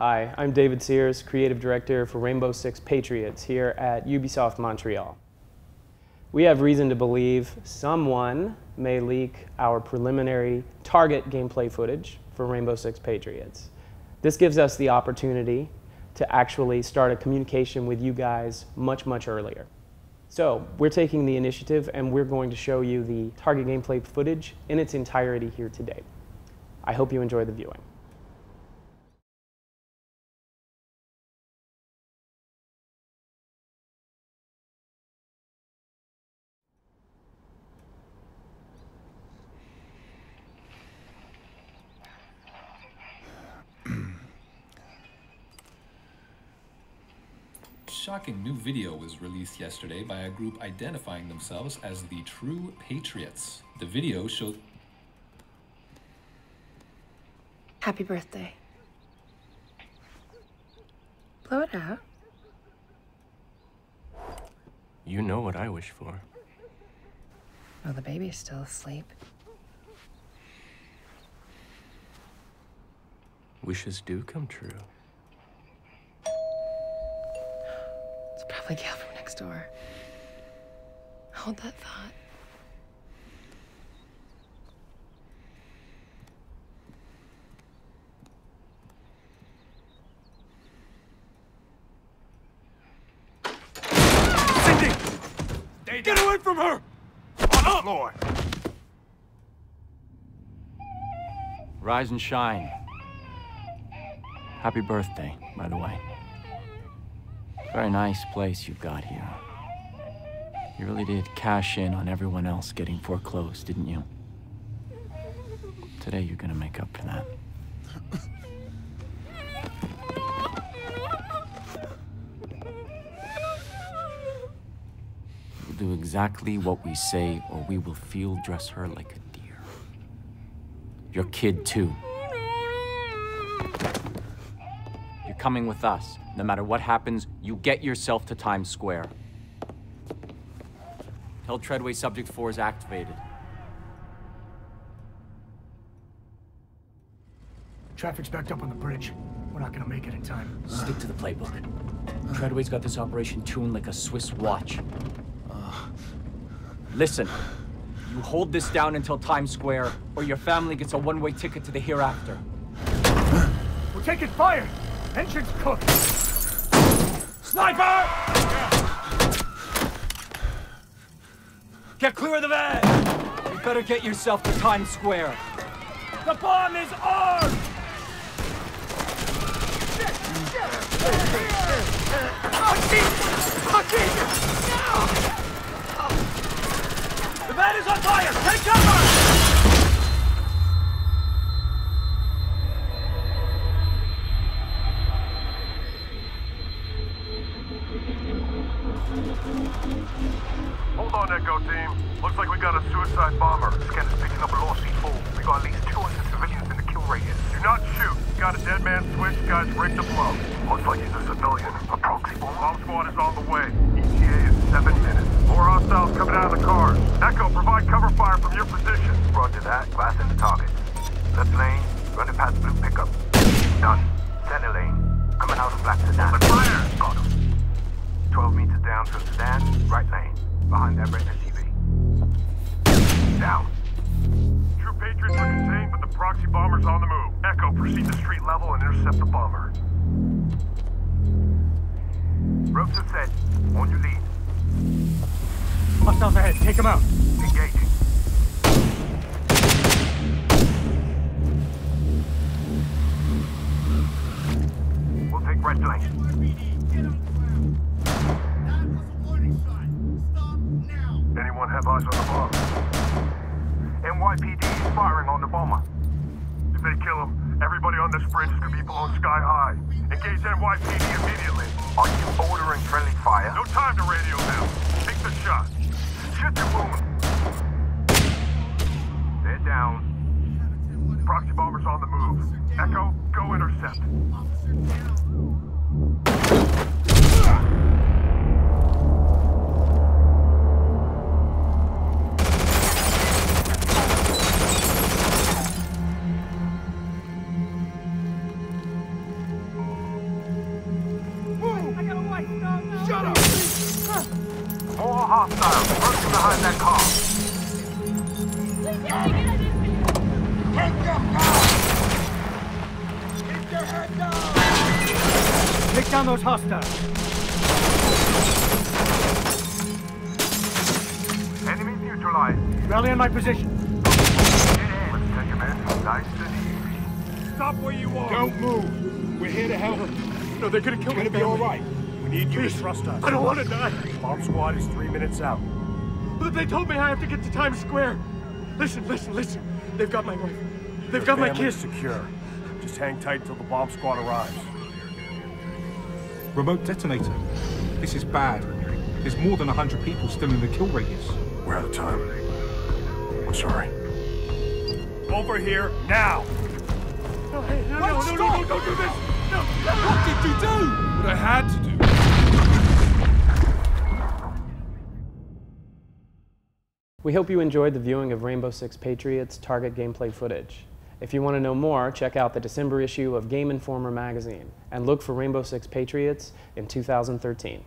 Hi, I'm David Sears, Creative Director for Rainbow Six Patriots here at Ubisoft Montreal. We have reason to believe someone may leak our preliminary target gameplay footage for Rainbow Six Patriots. This gives us the opportunity to actually start a communication with you guys much, much earlier. So we're taking the initiative and we're going to show you the target gameplay footage in its entirety here today. I hope you enjoy the viewing. Shocking new video was released yesterday by a group identifying themselves as the True Patriots. The video showed. Happy birthday. Blow it out. You know what I wish for. Oh, the baby's still asleep. Wishes do come true. Probably Gail from next door. Hold that thought. Cindy! Get away from her! On the floor! Rise and shine. Happy birthday, by the way. Very nice place you've got here. You really did cash in on everyone else getting foreclosed, didn't you? Today you're gonna make up for that. We'll do exactly what we say, or we will field dress her like a deer. Your kid, too. You're coming with us. No matter what happens, you get yourself to Times Square. Tell Treadway Subject 4 is activated. Traffic's backed up on the bridge. We're not gonna make it in time. Stick to the playbook. Treadway's got this operation tuned like a Swiss watch. Listen, you hold this down until Times Square, or your family gets a one-way ticket to the hereafter. We're taking fire! Engine's cooked! Sniper! Get clear of the van! You better get yourself to Times Square. The bomb is armed! The van is on fire! Take cover! Hold on, Echo Team. Looks like we got a suicide bomber. Scanner's picking up a lost C4. We got at least 200 civilians in the kill radius. Do not shoot. Got a dead man switch. Guys rigged to blow. Looks like he's a civilian. A proxy bomb. Bomb squad is on the way. ETA is seven minutes. More hostiles coming out of the cars. Echo, provide cover fire from your position. Roger that. Glass in the target. Left lane, running past blue pickup. Done. Center lane. Coming out of black sedan. Behind that red SUV. Down. True Patriots are contained, but the proxy bomber's on the move. Echo, proceed to street level and intercept the bomber. Ropes are set. On your lead. Hostiles ahead, take them out! Engaging. Anyone have eyes on the bomb? NYPD is firing on the bomber. If they kill him, everybody on this bridge is gonna be blown sky high. Engage NYPD immediately. Are you ordering friendly fire? No time to radio them. Take the shot. Shoot your wound. They're down. Proxy bombers on the move. Echo, go intercept. Car. Take them down Keep your head down! Take down those hostiles. Enemies neutralized. Rally in my position. Let's take him in. Nice and easy. Stop where you are. Don't move. We're here to help. No, they're gonna kill You're gonna be all right. We need you to trust us. I don't want to die. Bomb squad is three minutes out. But they told me I have to get to Times Square. Listen, listen, listen. They've got my wife. They've got my kids. secure. Just hang tight till the bomb squad arrives. Remote detonator. This is bad. There's more than 100 people still in the kill radius. We're out of time. I'm sorry. Over here, now! No, hey, no, no, no, no, no, don't do this. No, no. What did you do? What I had to do. We hope you enjoyed the viewing of Rainbow Six Patriots target gameplay footage. If you want to know more, check out the December issue of Game Informer magazine and look for Rainbow Six Patriots in 2013.